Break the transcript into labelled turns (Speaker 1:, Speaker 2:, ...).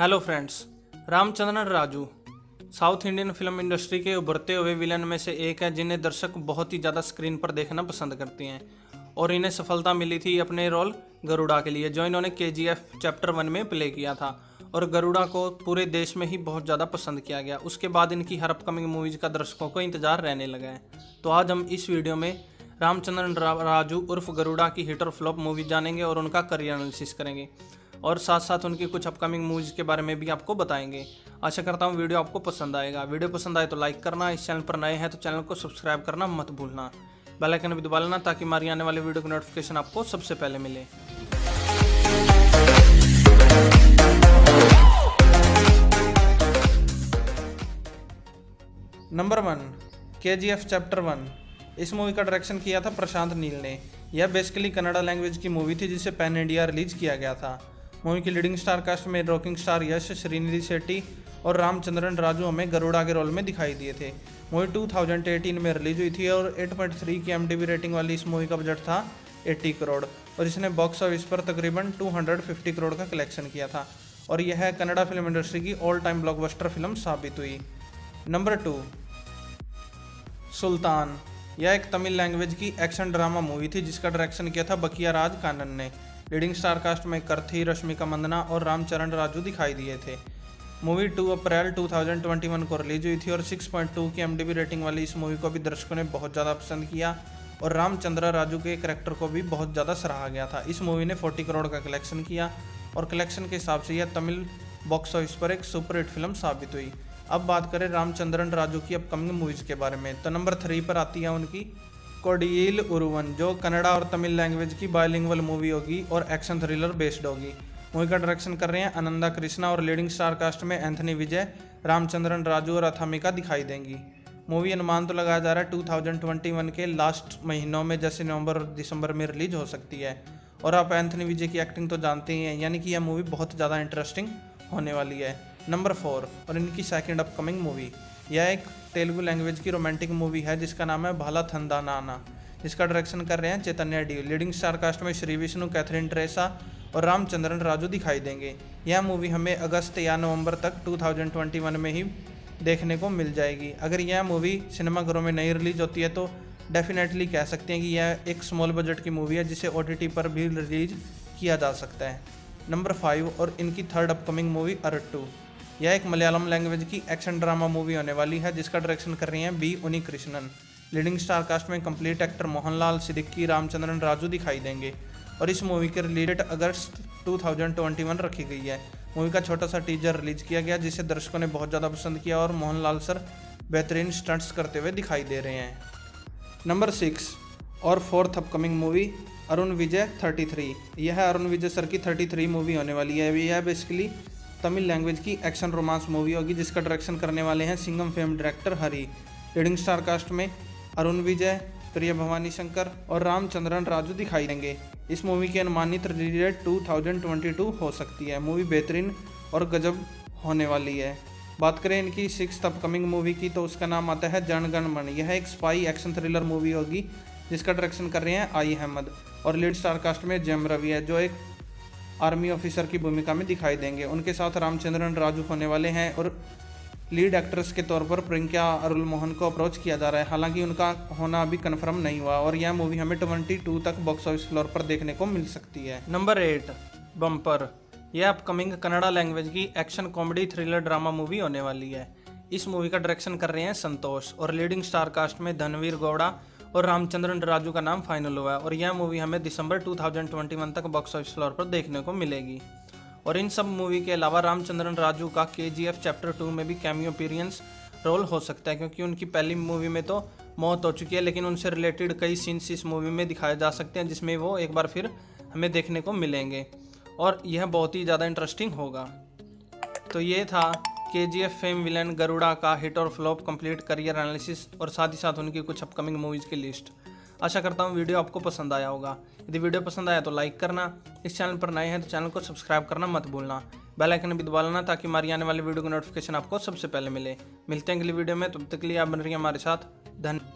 Speaker 1: Hello friends Ramachandran Raju south Indian film industry के उभरते हुए विलन में से एक है जिन्हें दर्शक बहुत ही ज़्यादा स्क्रीन पर देखना पसंद करते हैं और इन्हें सफलता मिली थी अपने रोल गरुड़ा के लिए, जो इन्होंने के चैप्टर वन में प्ले किया था और गरुड़ा को पूरे देश में ही बहुत ज़्यादा पसंद किया गया। उसके बाद इनकी हर अपकमिंग मूवीज़ का दर्शकों को इंतज़ार रहने लगा है। तो आज हम इस वीडियो में रामचंद्रन राजू उर्फ़ गरुड़ा की हिट और फ्लॉप मूवी जानेंगे और उनका करियर एनालिसिस करेंगे। और साथ साथ उनकी कुछ अपकमिंग मूवीज़ के बारे में भी आपको बताएँगे। आशा करता हूँ वीडियो आपको पसंद आएगा। वीडियो पसंद आए तो लाइक करना, इस चैनल पर नए हैं तो चैनल को सब्सक्राइब करना मत भूलना। बेल आइकन भी दबा लेना ताकि हमारी आने वाले वीडियो की नोटिफिकेशन आपको सबसे पहले मिले। Number one K G F chapter one इस मूवी का डायरेक्शन किया था प्रशांत नील ने। यह बेसिकली कन्नड़ा लैंग्वेज की मूवी थी जिसे पैन इंडिया रिलीज़ किया गया था। मूवी की लीडिंग स्टार कास्ट में रॉकिंग स्टार यश, श्रीनिधि शेट्टी और रामचंद्रन राजू हमें गरुड़ा के रोल में दिखाई दिए थे। मूवी 2018 में रिलीज़ हुई थी और 8.3 की एमडीबी रेटिंग वाली इस मूवी का बजट था 80 करोड़ और इसने बॉक्स ऑफ़िस पर तकरीबन 250 करोड़ का कलेक्शन किया था और यह कन्नड़ा फ़िल्म इंडस्ट्री की ऑल टाइम ब्लॉकबस्टर फ़िल्म साबित हुई। Number two Sultan. यह एक तमिल लैंग्वेज की एक्शन ड्रामा मूवी थी जिसका डायरेक्शन किया था बकिया राज कानन ने। लीडिंग स्टार कास्ट में करथी, रश्मिका मंदना और रामचरण राजू दिखाई दिए थे। मूवी 2 अप्रैल 2021 को रिलीज़ हुई थी और 6.2 की एमडीबी रेटिंग वाली इस मूवी को भी दर्शकों ने बहुत ज़्यादा पसंद किया और रामचंद्र राजू के करेक्टर को भी बहुत ज़्यादा सराहा गया था। इस मूवी ने 40 करोड़ का कलेक्शन किया और कलेक्शन के हिसाब से यह तमिल बॉक्स ऑफ़िस पर एक सुपर हिट फ़िल्म साबित हुई। अब बात करें रामचंद्रन राजू की अपकमिंग मूवीज़ के बारे में तो नंबर थ्री पर आती है उनकी कोडियल उरुवन, जो कन्नड़ा और तमिल लैंग्वेज की बायलिंगवल मूवी होगी और एक्शन थ्रिलर बेस्ड होगी। मूवी का डायरेक्शन कर रहे हैं अनंदा कृष्णा और लीडिंग स्टार कास्ट में एंथनी विजय रामचंद्रन राजू और अथामिका दिखाई देंगी। मूवी अनुमान तो लगाया जा रहा है 2021 के लास्ट महीनों में, जैसे नवंबर और दिसंबर में रिलीज़ हो सकती है। और आप एंथनी विजय की एक्टिंग तो जानते ही हैं, यानी कि यह मूवी बहुत ज़्यादा इंटरेस्टिंग होने वाली है। नंबर फोर और इनकी सेकेंड अपकमिंग मूवी यह एक तेलुगु लैंग्वेज की रोमांटिक मूवी है, जिसका नाम है भाला थंदा नाना। जिसका डायरेक्शन कर रहे हैं Chaitanya D. Leading star cast में श्री विष्णु, कैथरीन ट्रेसा और रामचंद्रन राजू दिखाई देंगे। यह मूवी हमें अगस्त या नवंबर तक 2021 में ही देखने को मिल जाएगी। अगर यह मूवी सिनेमाघरों में नहीं रिलीज़ होती है तो डेफिनेटली कह सकते हैं कि यह एक स्मॉल बजट की मूवी है, जिसे ओटीटी पर भी रिलीज़ किया जा सकता है। नंबर फाइव और इनकी थर्ड अपकमिंग मूवी अरट्टू। यह एक मलयालम लैंग्वेज की एक्शन ड्रामा मूवी होने वाली है, जिसका डायरेक्शन कर रही हैं B Unni Krishnan leading star cast में कंप्लीट एक्टर मोहनलाल सिद्दीकी, रामचंद्रन राजू दिखाई देंगे। और इस मूवी की रिलीज़ अगस्त 2021 रखी गई है। मूवी का छोटा सा टीजर रिलीज़ किया गया, जिसे दर्शकों ने बहुत ज़्यादा पसंद किया और मोहनलाल सर बेहतरीन स्टंट्स करते हुए दिखाई दे रहे हैं। नंबर सिक्स और fourth upcoming movie Arun Vijay 33 यह अरुण विजय सर की 33 मूवी होने वाली है। यह बेसिकली तमिल लैंग्वेज की एक्शन रोमांस मूवी होगी, जिसका डायरेक्शन करने वाले हैं Singam fame director Hari. Leading star cast में अरुण विजय प्रिय भवानी शंकर और रामचंद्रन राजू दिखाई देंगे। इस मूवी की अनुमानित रिलीज़ डेट 2022 हो सकती है। मूवी बेहतरीन और गजब होने वाली है। बात करें इनकी सिक्स अपकमिंग मूवी की तो उसका नाम आता है जनगण मन यह एक स्पाई एक्शन थ्रिलर मूवी होगी, जिसका डायरेक्शन कर रहे हैं आई अहमद। और लीड स्टार कास्ट में जम रवि है, जो एक आर्मी ऑफिसर की भूमिका में दिखाई देंगे। उनके साथ रामचंद्रन राजू होने वाले हैं और लीड एक्ट्रेस के तौर पर प्रियंका अरुल मोहन को अप्रोच किया जा रहा है। हालाँकि उनका होना अभी कन्फर्म नहीं हुआ और यह मूवी हमें ट्वेंटी टू तक बॉक्स ऑफ़िस फ्लोर पर देखने को मिल सकती है। Number eight, bumper. यह अपकमिंग कन्नड़ा लैंग्वेज की action comedy thriller drama movie होने वाली है। इस मूवी का डायरेक्शन कर रहे हैं संतोष और लीडिंग स्टार कास्ट में धनवीर गौड़ा और रामचंद्रन राजू का नाम फाइनल हुआ है और यह मूवी हमें दिसंबर 2021 तक बॉक्स ऑफ़िस फ्लोर पर देखने को मिलेगी। और इन सब मूवी के अलावा रामचंद्रन राजू का के चैप्टर टू में भी कैमियो अपीरियंस रोल हो सकता है, क्योंकि उनकी पहली मूवी में तो मौत हो चुकी है, लेकिन उनसे रिलेटेड कई सीन्स इस मूवी में दिखाए जा सकते हैं, जिसमें वो एक बार फिर हमें देखने को मिलेंगे। और यह बहुत ही ज़्यादा इंटरेस्टिंग होगा। तो ये था K G F fame villain Garuda का हिट और फ्लॉप कंप्लीट करियर एनालिसिस और साथ ही साथ उनकी कुछ अपकमिंग मूवीज़ की लिस्ट आशा करता हूँ वीडियो आपको पसंद आया होगा। यदि वीडियो पसंद आया तो लाइक करना। इस चैनल पर नए हैं तो चैनल को सब्सक्राइब करना मत भूलना। बेल आइकन भी दबा लेना ताकि हमारी आने वाली वीडियो की नोटिफिकेशन आपको सबसे पहले मिले। मिलते हैं अगली वीडियो में। तब तक के लिए आप बन रही हमारे साथ। धन्यवाद